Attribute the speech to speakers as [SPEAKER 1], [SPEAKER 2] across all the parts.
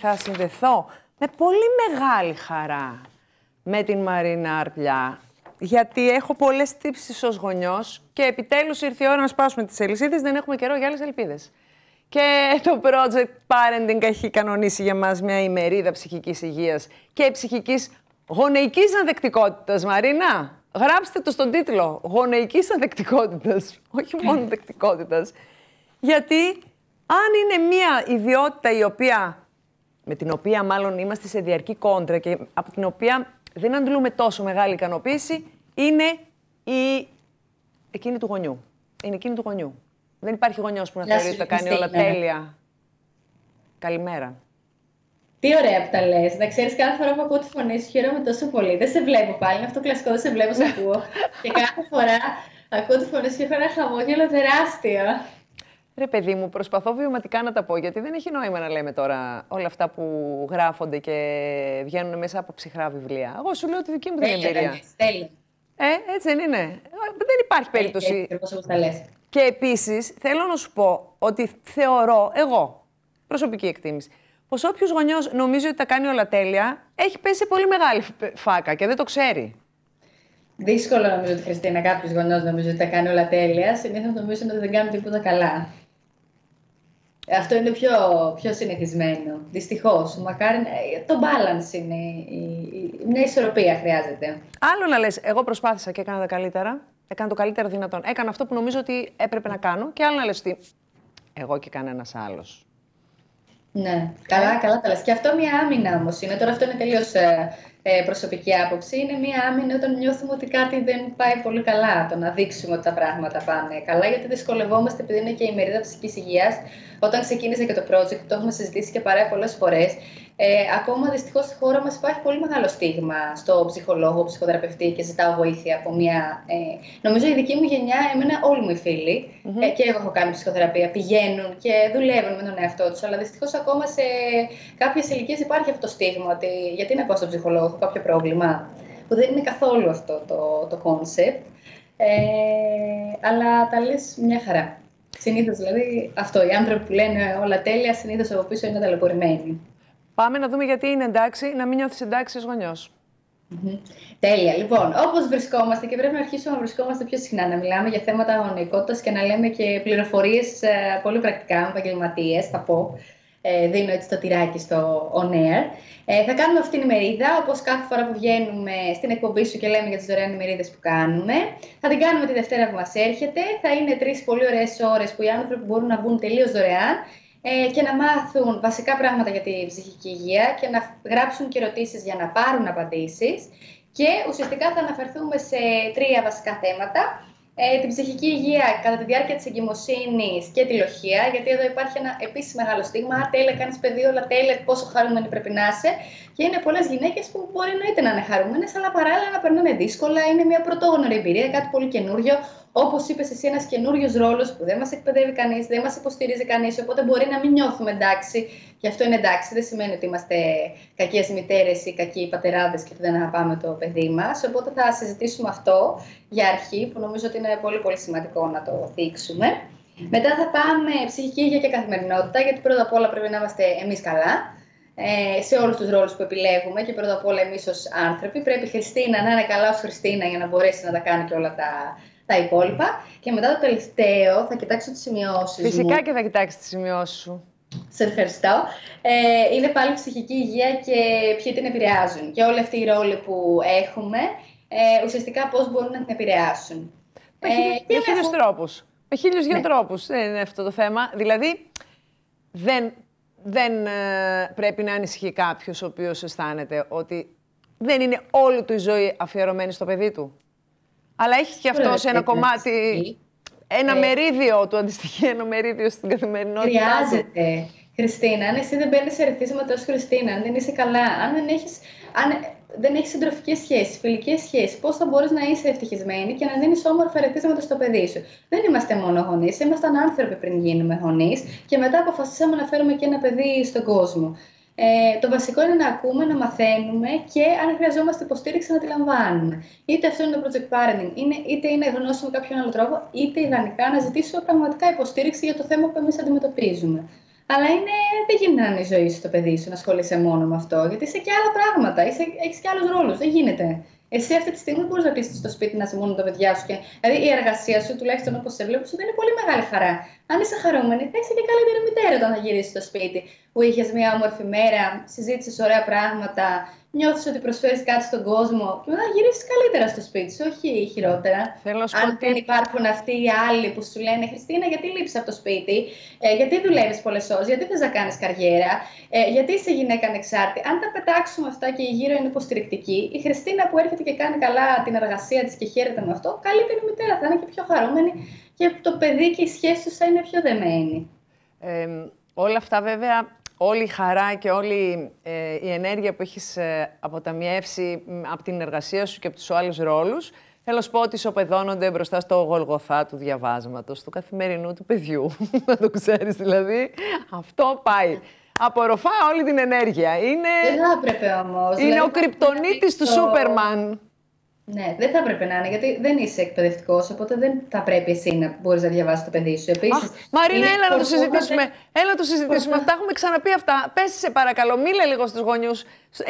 [SPEAKER 1] Θα συνδεθώ με πολύ μεγάλη χαρά με την Μαρίνα Αρπλιά, γιατί έχω πολλές τύψεις ως γονιός και επιτέλους ήρθε η ώρα να σπάσουμε τις αλυσίδε. Δεν έχουμε καιρό για άλλες ελπίδες. Και το Project Parenting έχει κανονίσει για μας μια ημερίδα ψυχικής υγείας και ψυχικής γονεϊκής ανδεκτικότητας, Μαρίνα. Γράψτε το στον τίτλο, γονεϊκής ανδεκτικότητας, όχι μόνο ανδεκτικότητας. Γιατί αν είναι μια ιδιότητα η οποία, με την οποία μάλλον είμαστε σε διαρκή κόντρα και από την οποία δεν αντλούμε τόσο μεγάλη ικανοποίηση, είναι η εκείνη του γονιού. Είναι εκείνη του γονιού. Δεν υπάρχει γονιός που να θεωρεί ότι τα κάνει όλα τέλεια. Καλημέρα.
[SPEAKER 2] Τι ωραία που τα λες. Να ξέρεις, κάθε φορά που ακούω τη φωνή σου χαίρομαι τόσο πολύ. Δεν σε βλέπω πάλι. Είναι αυτό κλασικό, δεν σε βλέπω, σε ακούω. και κάθε φορά ακούω τη φωνή σου και έχω ένα χαμόγελο τεράστιο.
[SPEAKER 1] Ρε παιδί μου, προσπαθώ βιωματικά να τα πω, γιατί δεν έχει νόημα να λέμε τώρα όλα αυτά που γράφονται και βγαίνουν μέσα από ψυχρά βιβλία. Εγώ σου λέω τη δική μου την εμπειρία. Ε, έτσι δεν είναι. Δεν υπάρχει περίπτωση.
[SPEAKER 2] Έτσι, όπως τα λες.
[SPEAKER 1] Και επίσης θέλω να σου πω ότι θεωρώ εγώ, προσωπική εκτίμηση, πως όποιος γονιός νομίζει ότι τα κάνει όλα τέλεια, έχει πέσει σε πολύ μεγάλη φάκα και δεν το ξέρει.
[SPEAKER 2] Δύσκολο νομίζω ότι Χριστίνα κάποιος γονιός νομίζει ότι τα κάνει όλα τέλεια. Συνήθως νομίζουν ότι δεν κάνουν τίποτα καλά. Αυτό είναι πιο, πιο συνηθισμένο. Δυστυχώς. Μακάρι. Ε, το balance είναι. Μια ισορροπία χρειάζεται.
[SPEAKER 1] Άλλο να λες, εγώ προσπάθησα και έκανα τα καλύτερα. Έκανα το καλύτερο δυνατόν. Έκανα αυτό που νομίζω ότι έπρεπε να κάνω και άλλο να λες ότι εγώ και κανένας άλλος.
[SPEAKER 2] Ναι, καλά, καλά τα λες. Και αυτό μια άμυνα όμως είναι. Τώρα αυτό είναι τελείως ε, ε, προσωπική άποψη. Είναι μια άμυνα όταν νιώθουμε ότι κάτι δεν πάει πολύ καλά. Το να δείξουμε ότι τα πράγματα πάνε καλά, γιατί δυσκολευόμαστε επειδή είναι και η μερίδα ψυχική υγείας. Όταν ξεκίνησε και το project, το έχουμε συζητήσει και παρέα πολλές φορές. Ε, ακόμα δυστυχώς στη χώρα μας υπάρχει πολύ μεγάλο στίγμα στο ψυχολόγο, ψυχοθεραπευτή και ζητάω βοήθεια από μια. Ε, νομίζω η δική μου γενιά, εμένα όλοι μου οι φιλοι ε, και εγώ έχω κάνει ψυχοθεραπεία, πηγαίνουν και δουλεύουν με τον εαυτό τους. Αλλά δυστυχώς ακόμα σε κάποιες ηλικίες υπάρχει αυτό το στίγμα ότι γιατί να πάω στον ψυχολόγο, έχω κάποιο πρόβλημα. Που δεν είναι καθόλου αυτό το, το concept. Ε, αλλά τα λες μια χαρά. Συνήθως δηλαδή αυτό. Οι άνθρωποι που λένε όλα τέλεια, συνήθως από πίσω είναι ταλαιπωρημένοι.
[SPEAKER 1] Πάμε να δούμε γιατί είναι εντάξει, να μην νιώθεις εντάξει ως γονιός.
[SPEAKER 2] Τέλεια. Λοιπόν, όπως βρισκόμαστε και πρέπει να αρχίσουμε να βρισκόμαστε πιο συχνά, να μιλάμε για θέματα αγωνικότητας και να λέμε και πληροφορίες ε, πολύ πρακτικά, επαγγελματίες, θα πω. Ε, δίνω έτσι το τυράκι στο on air. Ε, θα κάνουμε αυτή την ημερίδα, όπως κάθε φορά που βγαίνουμε στην εκπομπή σου και λέμε για τις δωρεάν ημερίδες που κάνουμε. Θα την κάνουμε τη Δευτέρα που μας έρχεται. Θα είναι τρεις πολύ ωραίες ώρες που οι άνθρωποι μπορούν να μπουν τελείως δωρεάν ε, και να μάθουν βασικά πράγματα για τη ψυχική υγεία και να γράψουν και ερωτήσεις για να πάρουν απαντήσεις. Και ουσιαστικά θα αναφερθούμε σε τρία βασικά θέματα. Ε, την ψυχική υγεία κατά τη διάρκεια της εγκυμοσύνης και τη λοχεία, γιατί εδώ υπάρχει ένα επίσης μεγάλο στίγμα. Α, τέλεια, κάνεις παιδί, όλα τέλεια, πόσο χαρούμενη πρέπει να είσαι. Και είναι πολλές γυναίκες που μπορεί να είτε να είναι χαρούμενες, αλλά παράλληλα να περνάνε δύσκολα. Είναι μια πρωτόγνωρη εμπειρία, κάτι πολύ καινούριο. Όπως είπες εσύ, ένας καινούριος ρόλος που δεν μας εκπαιδεύει κανείς, δεν μας υποστηρίζει κανείς. Οπότε μπορεί να μην νιώθουμε εντάξει. Και αυτό είναι εντάξει. Δεν σημαίνει ότι είμαστε κακές μητέρες ή κακοί πατεράδες και ότι δεν αγαπάμε το παιδί μας. Οπότε θα συζητήσουμε αυτό για αρχή, που νομίζω ότι είναι πολύ πολύ σημαντικό να το δείξουμε. Μετά θα πάμε ψυχική υγεία και καθημερινότητα, γιατί πρώτα απ' όλα πρέπει να είμαστε εμείς καλά ε, σε όλους τους ρόλους που επιλέγουμε και πρώτα απ' όλα εμείς ως άνθρωποι. Πρέπει η Χριστίνα να είναι καλά ως Χριστίνα για να μπορέσει να τα κάνει και όλα τα, τα υπόλοιπα. Και μετά το τελευταίο θα κοιτάξω τις σημειώσεις.
[SPEAKER 1] Φυσικά και θα κοιτάξεις τις σημειώσεις σου.
[SPEAKER 2] Σε ευχαριστώ. Ε, είναι πάλι ψυχική υγεία και ποιοι την επηρεάζουν. Και όλοι αυτοί οι ρόλοι που έχουμε, ε, ουσιαστικά πώς μπορούν να την επηρεάσουν.
[SPEAKER 1] Με, ε, χίλιου τρόπους. Με χίλιους δύο ναι. τρόπους. Δεν είναι αυτό το θέμα. Δηλαδή, δεν, δεν ε, πρέπει να ανησυχεί κάποιος ο οποίος αισθάνεται ότι δεν είναι όλη του η ζωή αφιερωμένη στο παιδί του; Αλλά έχει και αυτό σε ένα κομμάτι. Ένα ε, μερίδιο του αντιστοιχεί ένα μερίδιο στην καθημερινότητα.
[SPEAKER 2] Χρειάζεται. Χριστίνα, αν εσύ δεν παίρνει ερεθίσματα ως Χριστίνα, αν δεν είσαι καλά, αν δεν έχεις αν δεν έχεις συντροφικές σχέσεις, φιλικές σχέσεις, πώς θα μπορείς να είσαι ευτυχισμένη και να δίνεις όμορφα ερεθίσματα στο παιδί σου; Δεν είμαστε μόνο γονείς, ήμασταν άνθρωποι πριν γίνουμε γονείς και μετά αποφασίσαμε να φέρουμε και ένα παιδί στον κόσμο. Ε, το βασικό είναι να ακούμε, να μαθαίνουμε και αν χρειαζόμαστε υποστήριξη να τη λαμβάνουμε. Είτε αυτό είναι το project parenting, είναι, είτε είναι γνώση με κάποιον άλλο τρόπο, είτε ιδανικά να ζητήσουμε πραγματικά υποστήριξη για το θέμα που εμείς αντιμετωπίζουμε. Αλλά είναι, δεν γίνεται να είναι η ζωή σου το παιδί σου να ασχολείσαι μόνο με αυτό, γιατί είσαι και άλλα πράγματα, έχεις και άλλους ρόλους. Δεν γίνεται. Εσύ αυτή τη στιγμή μπορείς να κλείσει στο σπίτι να είσαι μόνο τα παιδιά σου. Και... Δηλαδή η εργασία σου, τουλάχιστον όπως σε βλέπω, σου δίνει πολύ μεγάλη χαρά. Αν είσαι χαρούμενη, θα είσαι και καλύτερη μητέρα όταν θα γυρίσεις στο σπίτι που είχες μια όμορφη μέρα, συζήτησες ωραία πράγματα, νιώθεις ότι προσφέρεις κάτι στον κόσμο και μετά γυρίσεις καλύτερα στο σπίτι σου, όχι χειρότερα.
[SPEAKER 1] Θέλω να
[SPEAKER 2] Αν δεν υπάρχουν αυτοί οι άλλοι που σου λένε Χριστίνα, γιατί λείπει από το σπίτι, ε, γιατί δουλεύεις πολλές ώρες, γιατί θε να κάνει καριέρα, ε, γιατί είσαι γυναίκα ανεξάρτητη; Αν τα πετάξουμε αυτά και η γύρω είναι υποστηρικτική, η Χριστίνα που έρχεται και κάνει καλά την εργασία της και χαίρεται με αυτό, καλύτερη μητέρα θα είναι και πιο χαρούμενη και το παιδί και η σχέση του θα είναι πιο δεμένη.
[SPEAKER 1] Ε, όλα αυτά βέβαια όλη η χαρά και όλη ε, η ενέργεια που έχεις ε, αποταμιεύσει από την εργασία σου και από τους άλλους ρόλους, θέλω να σου πω ότι ισοπεδώνονται μπροστά στο γολγοθά του διαβάσματος, του καθημερινού του παιδιού. να το ξέρεις δηλαδή. Αυτό πάει. Απορροφά όλη την ενέργεια. Είναι...
[SPEAKER 2] Δεν θα έπρεπε όμως.
[SPEAKER 1] Είναι δηλαδή, ο κρυπτονίτης του Σούπερμαν.
[SPEAKER 2] Ναι, δεν θα έπρεπε να είναι, γιατί δεν είσαι εκπαιδευτικός, οπότε δεν θα πρέπει εσύ να μπορείς να διαβάσεις το παιδί σου. Επίσης,
[SPEAKER 1] Μαρίνα, έλα να το συζητήσουμε. Έλα να το συζητήσουμε. Αυτά έχουμε ξαναπεί αυτά. Πες σε παρακαλώ, μίλε λίγο στους γονιούς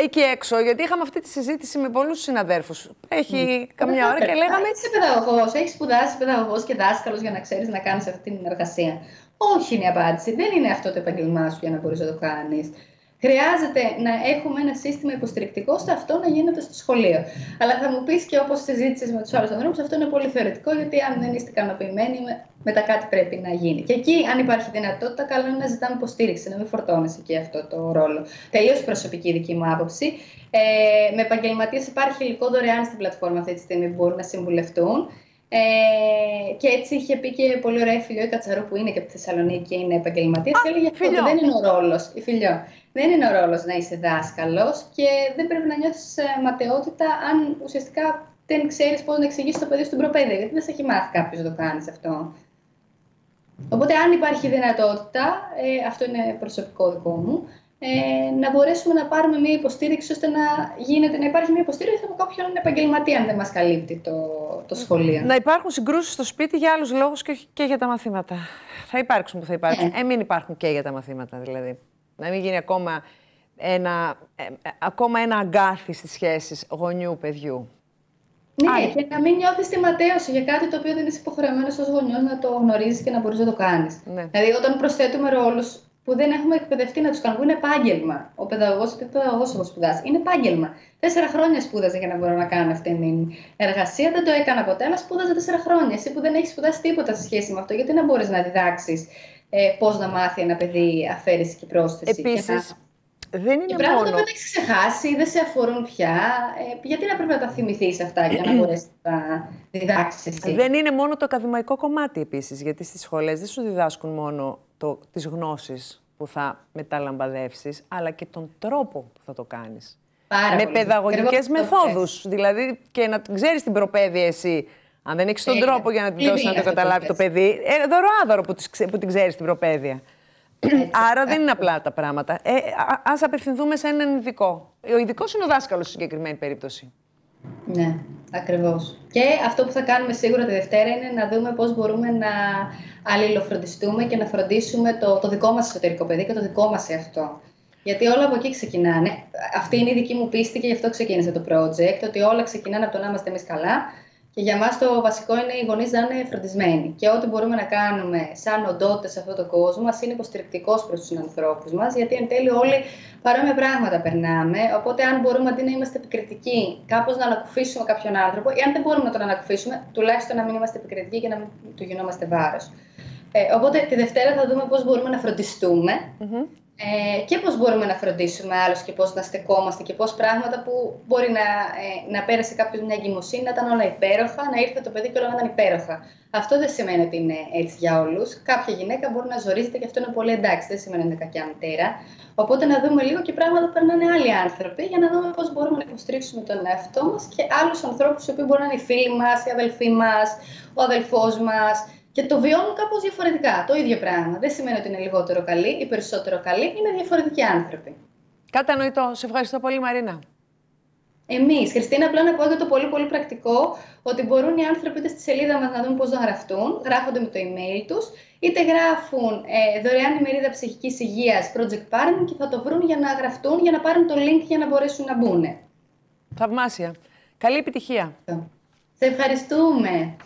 [SPEAKER 1] εκεί έξω, γιατί είχαμε αυτή τη συζήτηση με πολλούς συναδέρφους. Έχει καμιά ώρα και λέγαμε.
[SPEAKER 2] Είσαι παιδαγωγός, έχεις σπουδάσει παιδαγωγός και δάσκαλος για να ξέρεις να κάνεις αυτή την εργασία. Όχι είναι η απάντηση. Δεν είναι αυτό το επαγγελμά σου για να μπορείς να το κάνεις. Χρειάζεται να έχουμε ένα σύστημα υποστηρικτικό ώστε αυτό να γίνεται στο σχολείο. Αλλά θα μου πεις και όπως συζήτησες με τους άλλους ανθρώπους, αυτό είναι πολύ θεωρητικό, γιατί αν δεν είστε ικανοποιημένοι, μετά κάτι πρέπει να γίνει. Και εκεί, αν υπάρχει δυνατότητα, καλό είναι να ζητάμε υποστήριξη, να μην φορτώνεσαι εκεί αυτό το ρόλο. Τελείως προσωπική δική μου άποψη. Ε, με επαγγελματίες υπάρχει υλικό δωρεάν στην πλατφόρμα αυτή τη στιγμή που μπορούν να συμβουλευτούν. Ε, και έτσι είχε πει και πολύ ωραία η Φιλιό η Κατσαρού που είναι και από τη Θεσσαλονίκη και είναι επαγγελματίας. Και έλεγε αυτό δεν είναι ο ρόλος. Η Φιλιό. Δεν είναι ο ρόλος να είσαι δάσκαλος και δεν πρέπει να νιώθεις ε, ματαιότητα αν ουσιαστικά δεν ξέρεις πώς να εξηγήσεις το παιδί στην προπαίδεια. Γιατί δεν σε έχει μάθει κάποιος να το κάνει αυτό. Οπότε, αν υπάρχει δυνατότητα, ε, αυτό είναι προσωπικό δικό μου, ε, να μπορέσουμε να πάρουμε μια υποστήριξη ώστε να, γίνεται, να υπάρχει μια υποστήριξη από κάποιον επαγγελματία, αν δεν μας καλύπτει το, το σχολείο.
[SPEAKER 1] Να υπάρχουν συγκρούσεις στο σπίτι για άλλους λόγους και όχι και για τα μαθήματα. Θα υπάρξουν που θα υπάρξουν. Ε. ε, μην υπάρχουν και για τα μαθήματα δηλαδή. Να μην γίνει ακόμα ένα, ε, ε, ακόμα ένα αγκάθι στις σχέσεις γονιού-παιδιού.
[SPEAKER 2] Ναι, και να μην νιώθεις τη ματέωση για κάτι το οποίο δεν είσαι υποχρεωμένος ως γονιός να το γνωρίζεις και να μπορείς να το κάνεις. Ναι. Δηλαδή, όταν προσθέτουμε ρόλους που δεν έχουμε εκπαιδευτεί να τους κάνουμε, που είναι επάγγελμα. Ο παιδαγωγός, ο παιδαγωγός όπως σπουδάζει, είναι επάγγελμα. Τέσσερα χρόνια σπούδαζε για να μπορώ να κάνω αυτή την εργασία. Δεν το έκανα ποτέ, αλλά σπούδαζα τέσσερα χρόνια. Εσύ που δεν έχεις σπουδάσει τίποτα σε σχέση με αυτό, γιατί να μπορείς να διδάξεις ε, πώς να μάθει ένα παιδί αφαίρεση και πρόσθεση.
[SPEAKER 1] Επίσης, να... δεν είναι
[SPEAKER 2] και πράγματα μόνο... που δεν έχεις ξεχάσει, δεν σε αφορούν πια. Ε, γιατί να πρέπει να τα θυμηθείς αυτά για να μπορέσεις να τα διδάξεις εσύ;
[SPEAKER 1] Δεν είναι μόνο το ακαδημαϊκό κομμάτι επίσης, γιατί στις σχολές δεν σου διδάσκουν μόνο το, τις γνώσεις που θα μεταλαμπαδεύσεις, αλλά και τον τρόπο που θα το κάνεις.
[SPEAKER 2] Πάρα
[SPEAKER 1] με παιδαγωγικές μεθόδους. Δηλαδή και να ξέρεις την προπαίδεια εσύ αν δεν έχεις τον τρόπο για να την δώσει να το καταλάβει το παιδί, ε, δωροάδωρο που, που την ξέρεις την προπαίδεια. Άρα δεν είναι απλά τα πράγματα. Ε, Α απευθυνθούμε σε έναν ειδικό. Ο ειδικός είναι ο δάσκαλος στη συγκεκριμένη περίπτωση.
[SPEAKER 2] Ναι, ακριβώς. Και αυτό που θα κάνουμε σίγουρα τη Δευτέρα είναι να δούμε πώς μπορούμε να αλληλοφροντιστούμε και να φροντίσουμε το, το δικό μας εσωτερικό παιδί και το δικό μας εαυτό. Γιατί όλα από εκεί ξεκινάνε. Αυτή είναι η δική μου πίστη και γι' αυτό ξεκίνησε το project. Ότι όλα ξεκινάνε από το να είμαστε εμείς καλά και για μας το βασικό είναι οι γονείς να είναι φροντισμένοι. Και ό,τι μπορούμε να κάνουμε σαν οντότητες σε αυτόν τον κόσμο μας είναι υποστηρικτικός προς τους ανθρώπους μας, γιατί εν τέλει όλοι παρόμοια πράγματα περνάμε. Οπότε, αν μπορούμε αντί να είμαστε επικριτικοί, κάπως να ανακουφίσουμε κάποιον άνθρωπο, ή αν δεν μπορούμε να τον ανακουφίσουμε, τουλάχιστον να μην είμαστε επικριτικοί και να μην του γινόμαστε βάρος. Ε, οπότε, τη Δευτέρα θα δούμε πώς μπορούμε να φροντιστούμε. Mm-hmm ε, και πώς μπορούμε να φροντίσουμε άλλους και πώς να στεκόμαστε και πώς πράγματα που μπορεί να, ε, να πέρασε κάποιος μια εγκυμοσύνη, να ήταν όλα υπέροχα, να ήρθε το παιδί και όλα να ήταν υπέροχα. Αυτό δεν σημαίνει ότι είναι έτσι για όλους. Κάποια γυναίκα μπορεί να ζορίζεται και αυτό είναι πολύ εντάξει, δεν σημαίνει ότι είναι κακιά μητέρα. Οπότε να δούμε λίγο και πράγματα που περνάνε άλλοι άνθρωποι για να δούμε πώς μπορούμε να υποστηρίξουμε τον εαυτό μας και άλλους ανθρώπους οι οποίοι μπορεί να είναι οι φίλοι μας, οι αδελφοί μας, ο αδελφός μας, και το βιώνουν κάπως διαφορετικά. Το ίδιο πράγμα. Δεν σημαίνει ότι είναι λιγότερο καλή ή περισσότερο καλή. Είναι διαφορετικοί άνθρωποι.
[SPEAKER 1] Κατανοητό. Σε ευχαριστώ πολύ, Μαρίνα.
[SPEAKER 2] Εμείς, Χριστίνα, απλά να πω για το πολύ πολύ πρακτικό ότι μπορούν οι άνθρωποι είτε στη σελίδα μας να δουν πώς να γραφτούν, γράφονται με το email τους, είτε γράφουν ε, δωρεάν ημερίδα ψυχικής υγείας Project Partner και θα το βρουν για να γραφτούν, για να πάρουν το link για να μπορέσουν να μπουν.
[SPEAKER 1] Θαυμάσια. Καλή επιτυχία.
[SPEAKER 2] Σε ευχαριστούμε.